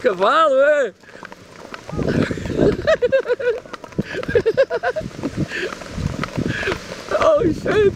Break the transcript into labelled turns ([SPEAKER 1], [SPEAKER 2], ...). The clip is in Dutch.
[SPEAKER 1] Cavalo, é? oh shit!